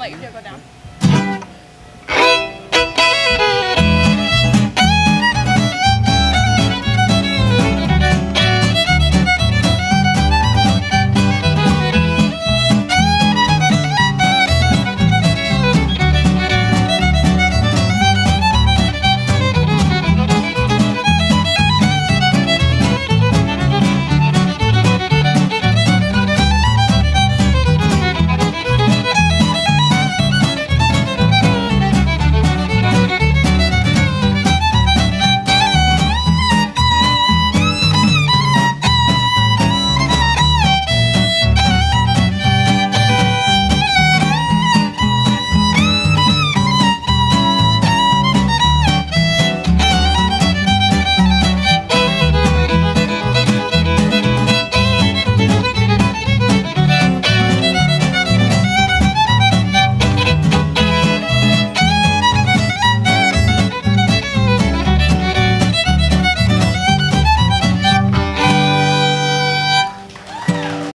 let your go down.